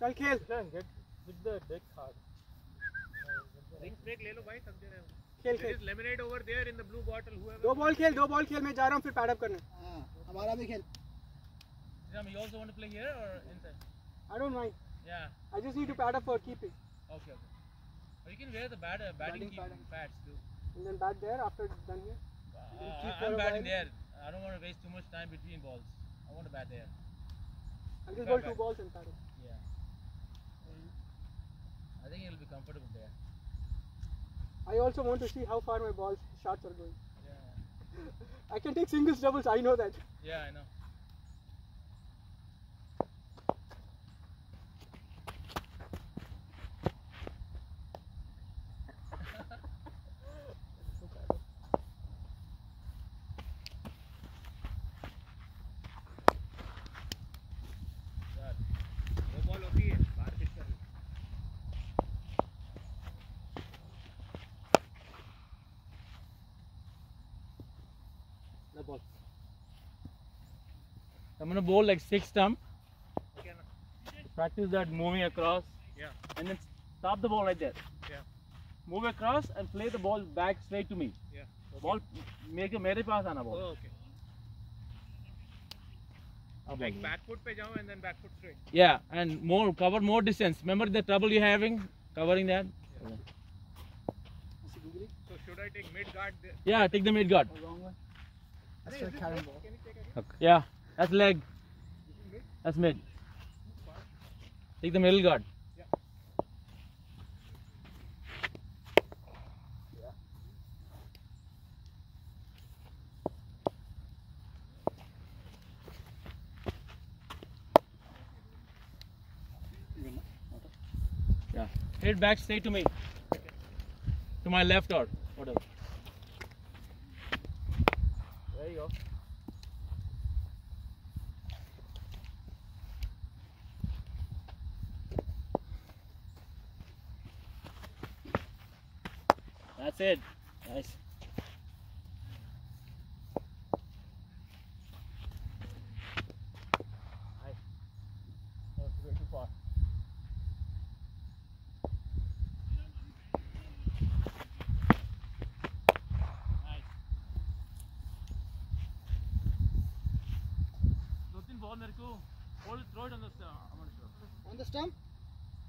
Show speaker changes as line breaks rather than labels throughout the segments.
चल खेल
get with the deck hard
ring break ले लो भाई थक जा रहे हो
खेल खेल
laminate over there in the blue bottle however
दो बॉल खेल दो बॉल खेल मैं जा रहा हूँ फिर पैड अप करने
हाँ हमारा भी खेल
Jam, you also want to play here or inside?
I don't mind.
Yeah.
I just need to pad up for keeping.
Okay, okay. Or you can wear the bat, uh, batting,
batting
keeping
pads
too.
And then bat there after done here.
Uh, I'm batting there. I don't want to waste too much time between balls. I want to bat there.
I'll just bowl two balls and pad
up. I think it'll be comfortable there.
I also want to see how far my balls shots are going.
Yeah.
I can take singles, doubles. I know that.
Yeah, I know. I'm gonna bowl like six stump. Okay, na? Practice that moving across Yeah, and then stop the ball right there. yeah, Move across and play the ball back straight to me. yeah. Ball make मेरे पास आना ball. Oh, okay. अब Like ball. back foot पे जाओ and then back foot straight. Yeah, and more cover more distance. Remember the trouble you're having covering that? So should I take mid guard there? Yeah, take the mid guard.
Wrong one.
That's for carrom ball.
Can you take again? Yeah, that's leg. That's mid. Take the middle guard. Yeah. Hit back stay to me. To my left or whatever. There you go. That's it. Nice. Ball it on the stump.
On the stump?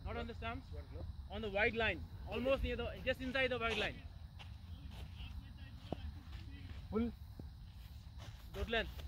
Not on the stumps. On the white line. Almost near the, just inside the white line. Full good length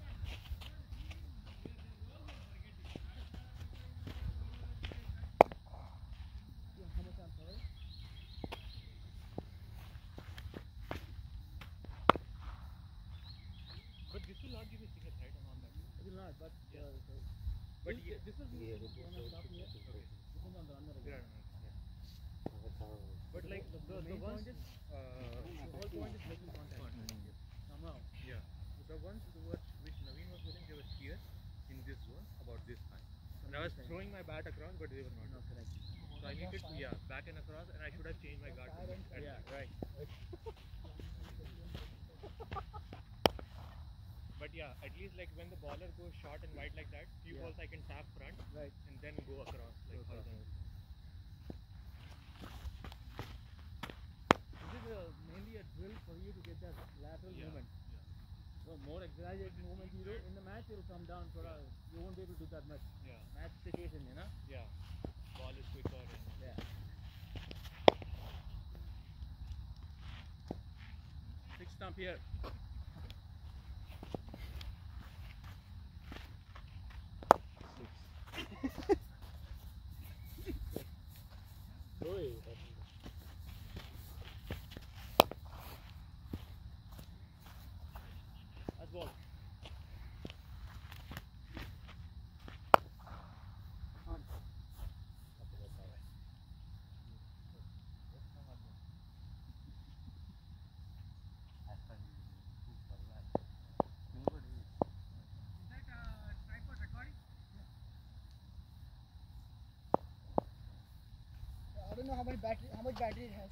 this high. And I was throwing my bat across, but they were not. correct. So I needed to, yeah, back and across, and I should have changed my guard. to mid at
Yeah,
that. right. But yeah, at least like when the baller goes short and wide like that, few
Yeah.
balls I can tap front
Right.
and then go across like horizontal.
This is uh, mainly a drill for you to get that lateral
Yeah,
movement. So more exaggerated movement you do in the match, it will come down. For you won't be able to do that much.
Yeah,
Match situation, you know.
yeah. Ball is quicker and
Yeah.
six stump here.
don't know how much battery how much battery it has.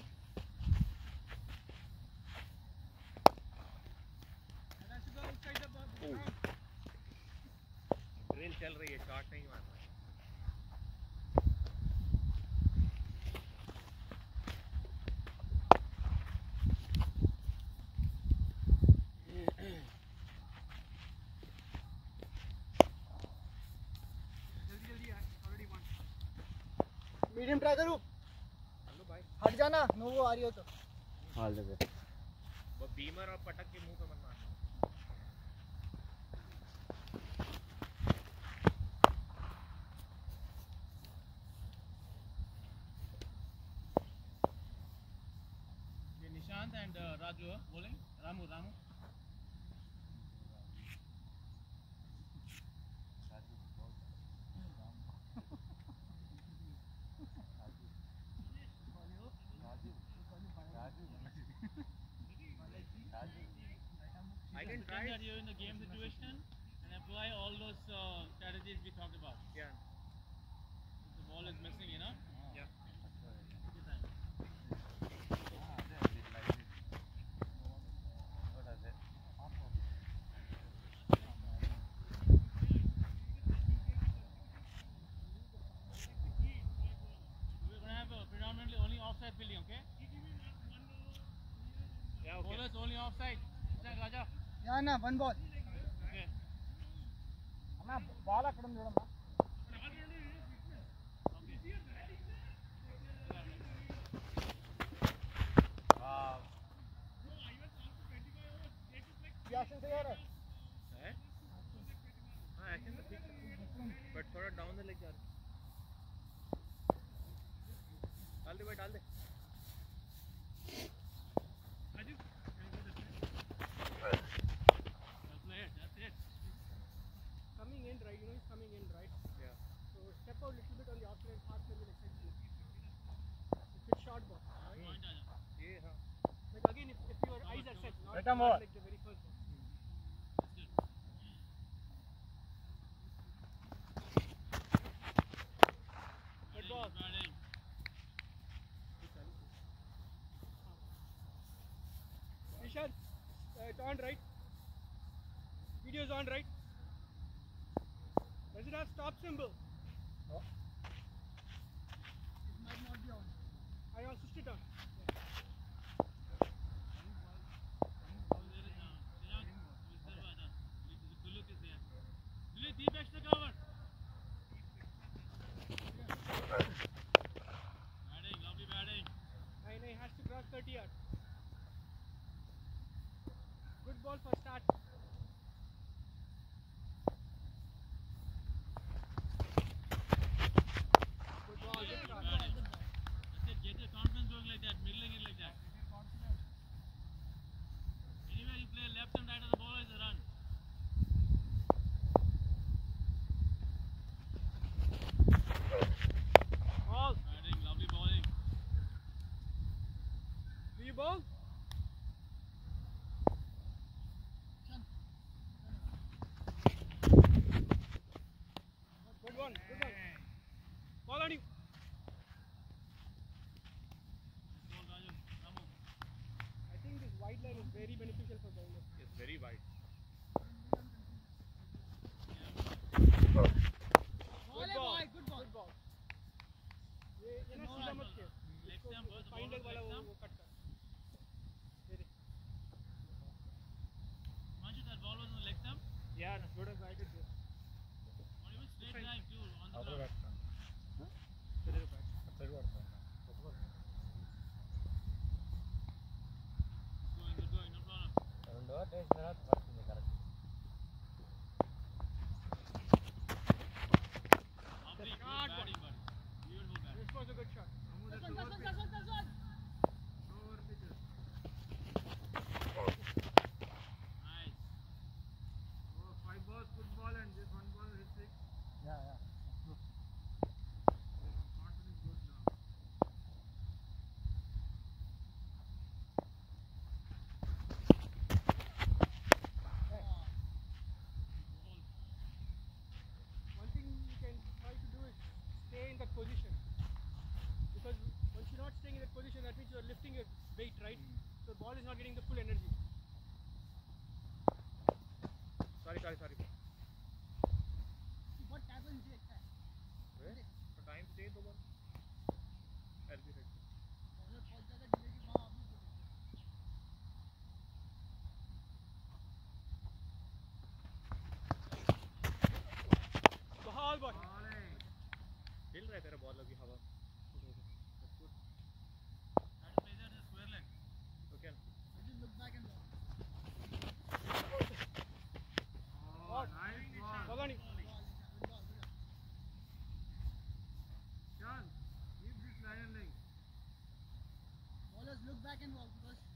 Drill चल रही है shot नहीं मार मारना
medium try करूँ हट जाना no वो आ रही हो तो।
हाल दे
वो बीमर और पटक के मुँह पे मत मार।
ये Nishant and uh, Raju bowling. Ramu Ramu.
అన్న వన్
బాల్
అన్న బాల్ అక్కడ ఉంది చూడమ్మా
Come on. Ishan, uh, turn right. ball for start. Fine
leg
वाला वो कट कर
Manchu, that ball was on the leg thumb?
Yeah, no, should have guided this. ball is
not getting the
back in, Wolfenbush.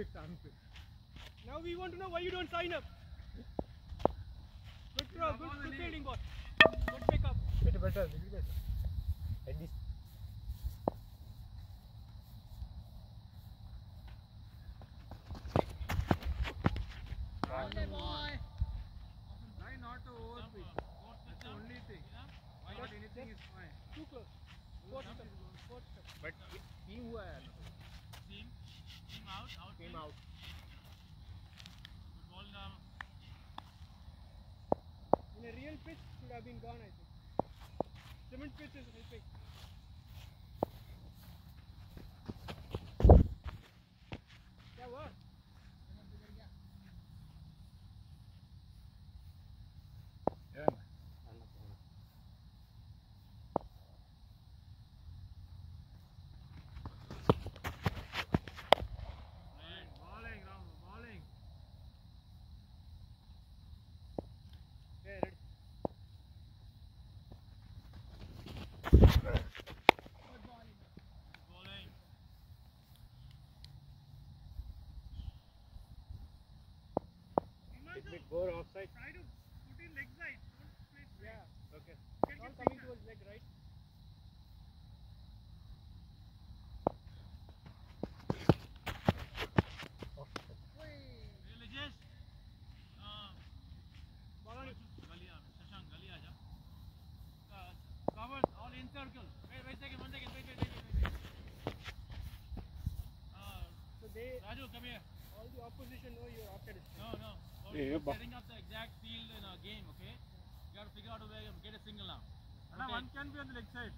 Now we want to know why you don't sign up. Good throw, good, fielding ball. Good pick up. Bit better, little better. At least.
But team who
I am out. Out.
came out.
Good ball down.
In a real pitch, should have been gone, I think. Cement pitch is helping.
Go offside.
Try to put in leg side. Don't place right. Yeah.
Okay.
It's all coming towards leg right.
Uh, Raju, come here.
All the opposition know you're after this.
No, no.
Yeah,
for
but-
setting up the exact field in a game okay you have to figure out a way to get a single now
Anna,
Okay.
one can be on the leg side.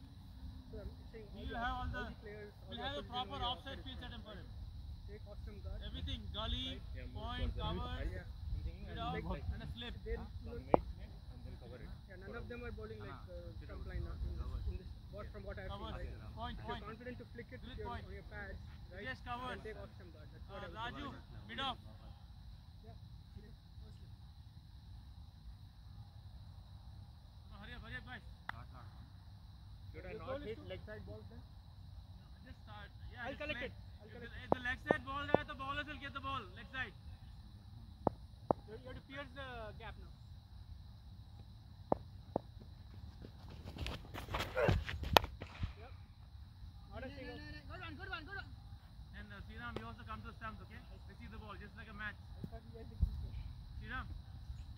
So I'm saying all
We'll have all
all
the
the players.
we'll
the
have a proper
know
offside field set up for him
Take custom guard.
everything gully
Yeah,
point
further.
cover
Yeah, I'm thinking
it
I'll
out
like
and a slip
They,
some
no,
mid and then cover it.
yeah, none of them are bowling like uh, stump line now in this, in this what from what I've seen.
cover
Right?
point
If you're confident to flick it with your,
point.
on your pads, right?
Yes, covered.
Then take off some guard. That's
uh,
what I was
Raju mid off
Yeah.
No, hurry up hurry up guys
Should I
Your
not
goal is
hit leg side balls then?
just start yeah
I'll collect it. I'll
If
collect
the, if the leg side ball there, the bowlers will get the ball. Leg side.
You you have to pierce the gap now. Yep. Not a
No, no,
single.
no, no. Good one, good one, good one.
And uh, Sriram, you also come to the stumps, okay? Receive the ball, just like a match.
I thought you guys did this one.
Sriram,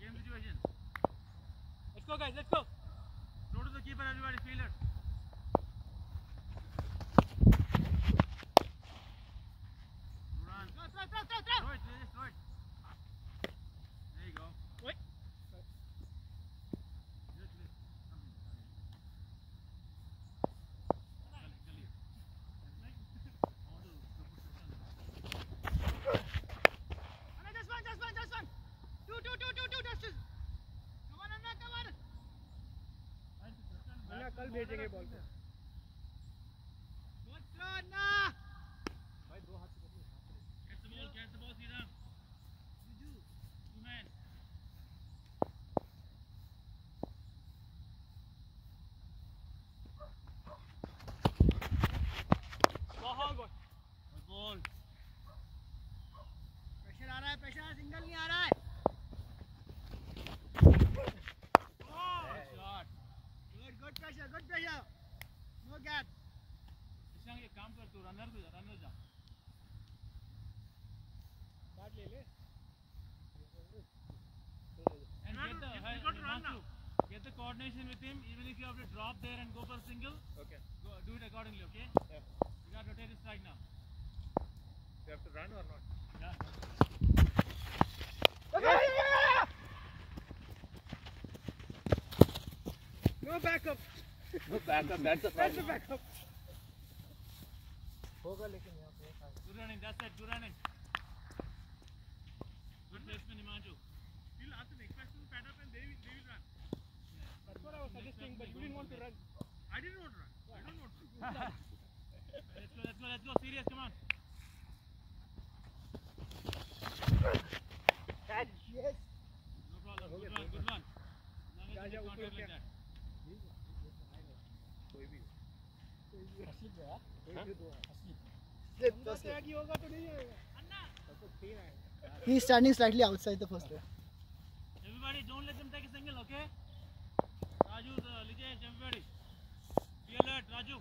game situation.
Let's go, guys. Let's go.
keeper, everybody, feel it.
भेजेंगे ball को।
काम कर तू runner पे runner जा
bat ले ले
and get the hey, Himanshu, get the coordination with him even if you have to drop there and go for a single
Okay.
go, do it accordingly okay
Yeah.
you got to rotate his strike now
You have to run or not?
yeah
no backup
No backup. That's the
that's the backup
होगा लेकिन यहाँ पे
good running that's it good running good placement Himanshu
He'll ask the next person to pad up and they will, they will run.
That's what I was suggesting, but you didn't want to run.
I didn't want to run. I don't want to.
let's go let's go let's go serious come on
Catch, yes.
no problem good one good
Raja
Not
ऊपर
like
क्या
that.
कोई भी
हमला त्यागी होगा तो
He is standing slightly outside the first row.
Everybody, don't let them take a single, okay? Raju, Lijay, everybody. Be alert, Raju.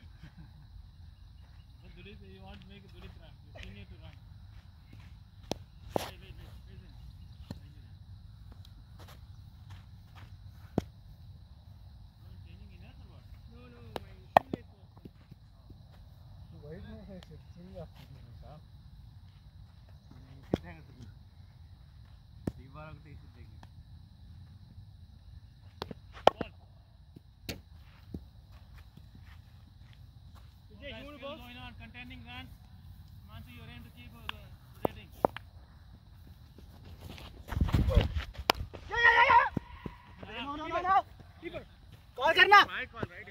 going on, contending runs. Mansi, you're aim to keep uh, rating.
No, no, no, no.
Keeper.
Call करना.
My call right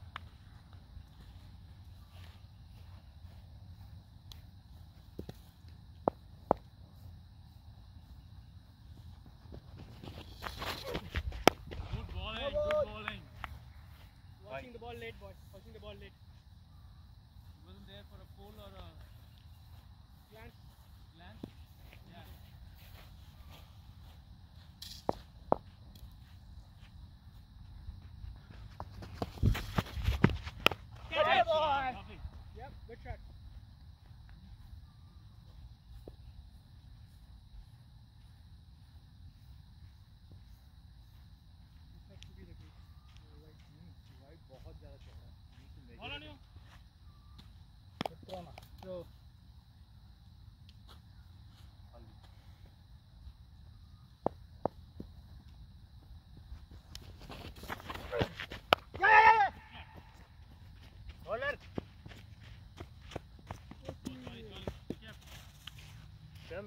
चल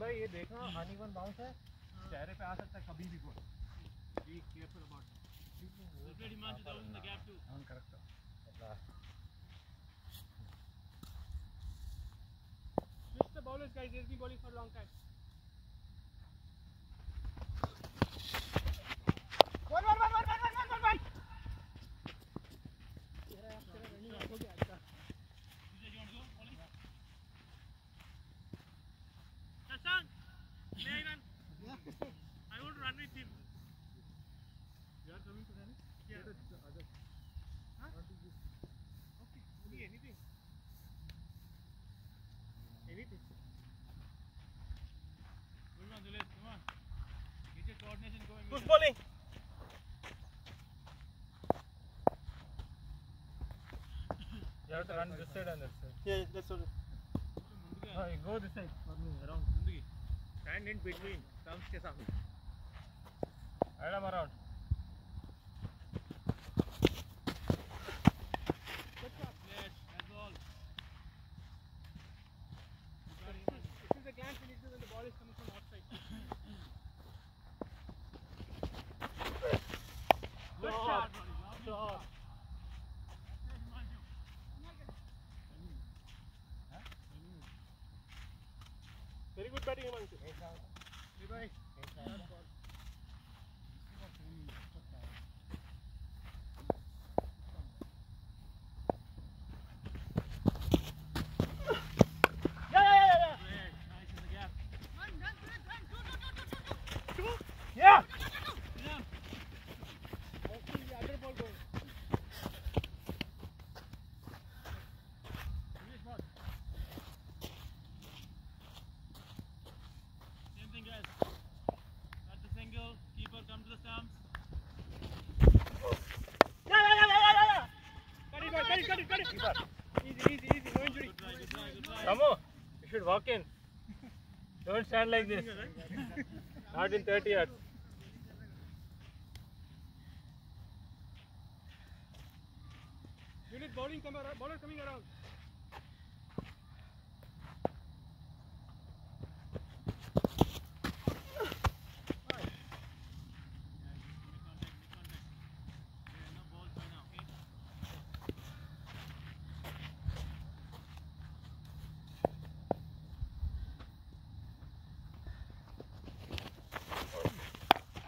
भाई ये देखना uneven bounce है। चेहरे पे आ सकता है कभी भी।
I raised the
bowling for a long time.
have to run this side and this side.
Yeah, that's all.
Uh, go this side
for me around.
Stand in between. Come ke something. Adam around.
Good shot.
Good
shot. you, Lucas.
Hey, bye bye. You walk in. Don't stand like this. Not in 30 yards.
Unit bowling around, bowler coming around.
No balls by now, okay?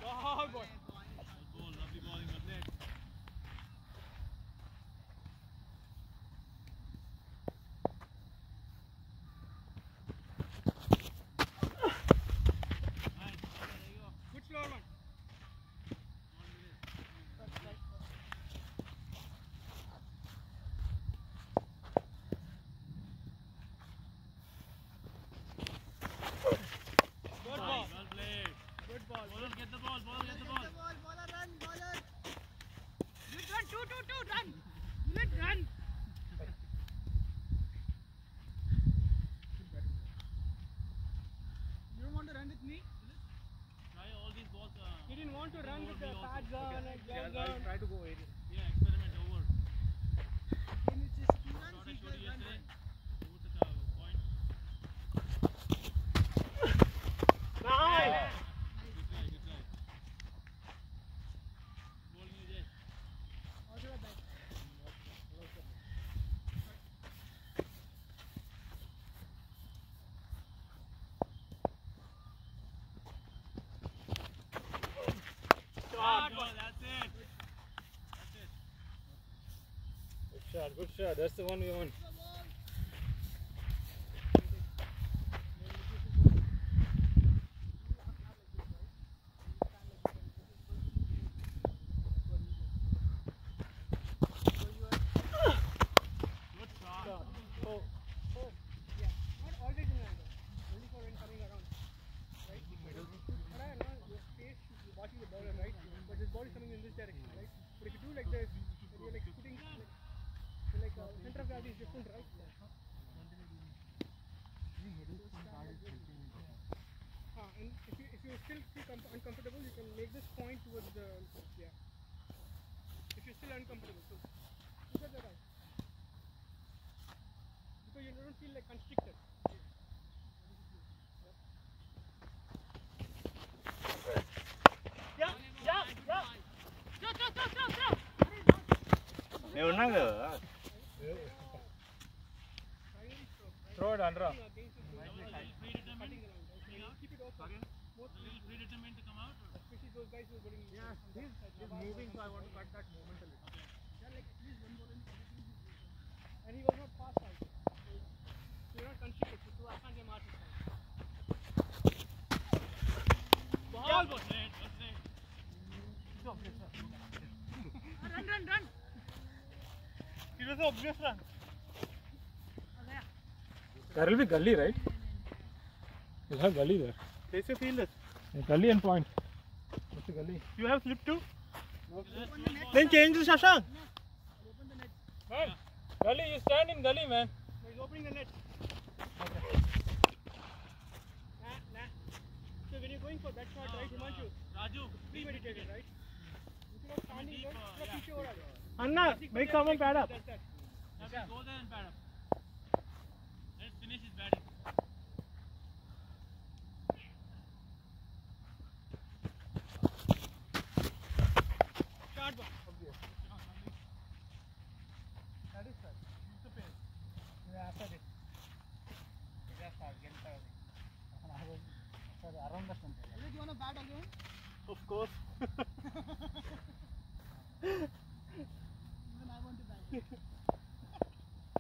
Wow, boy.
Good ball, lovely bowling, well played. Nice, there you go.
Good slow one. Good ball.
Well played.
Good ball.
Bowler get the ball, bowler get the ball.
Ball, bowler, run, bowler. Unit run, two, two, two, run. Unit run. You don't want to run with me?
Try all these balls. Uh,
He didn't want to run with the
Overview also.
pads on and
Yeah,
gloves
I'll
on.
Try to go area.
yeah, experiment over.
Game is just two runs,
Shot I
each
showed you
run,
yesterday.
run.
Over the uh, point.
Nice!
Good try, good try. Bowling Vijay.
Also a back.
Shot, ball, that's it. That's it.
Good shot, good shot. That's the one we want.
Good shot.
Oh, oh, yeah. Not always in angle. Only for when coming around. Right? Alright, now your face, you're watching the bowler, right? But this ball is coming in this direction, right? But if you do like this, then you're like putting like, so like uh, if you you still feel uncomfortable, you can make this point towards the yeah. If you're still uncomfortable, so look at. Because you don't feel like constricted. Yeah, yeah, yeah.
Throw
it under.
You keep it open. Most
a little predetermined to come out.
especially those guys who are getting
Yeah, he's, he's moving, so I want to cut that moment a little.
Yeah, like at least one ball in And he was not fast out. So, so you're not constricted. So, I can't get marks. Ball, ball.
played, well played.
Run, run, run.
It was an obvious run.
There will be gully, right? You'll have gully there.
Place your fielders.
Yeah, gully and point. What's the gully?
You have slip too?
Net.
Then change the Shashank.
Open the net.
Man, gully, you stand in gully, man.
So he's opening the net. Nah, nah. So when you're going for that shot, right, Himanshu,
Raju,
premeditated, right? Instead of standing there,
uh, yeah.
पीछे हो रहा है.
Anna, make someone pad up.
To go there and pad up.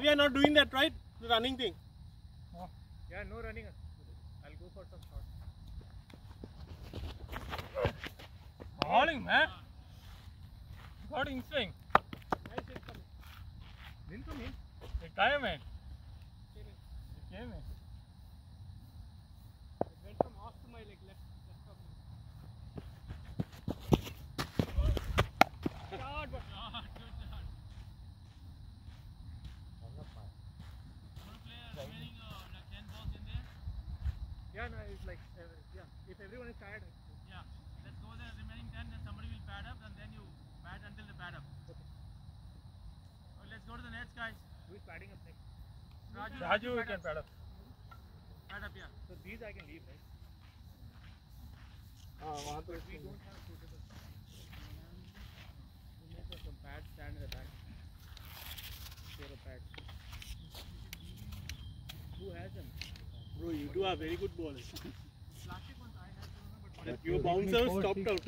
we
are not doing that, right? The running thing. No.
Yeah, no running. I'll go for some shots.
Hauling, man. Got in swing.
Nice incoming.
Didn't come in.
It
came in. It
came in.
everyone is tired.
Yeah, let's go the remaining 10 Then somebody will pad up and then you pad until the pad up. Okay. So let's go to the next guys.
Who is padding up next?
Raju,
Raju
you
can pad up.
Pad up, yeah.
So these I can leave, right?
Ah, uh,
but we don't have suitable. We make some pads stand in the back. Zero pads. Who has them?
Bro, you do a very good ball.
have, but
but your bouncer stopped out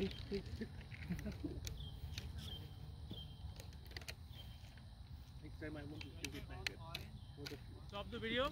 next time I won't give it back.
Stop the video.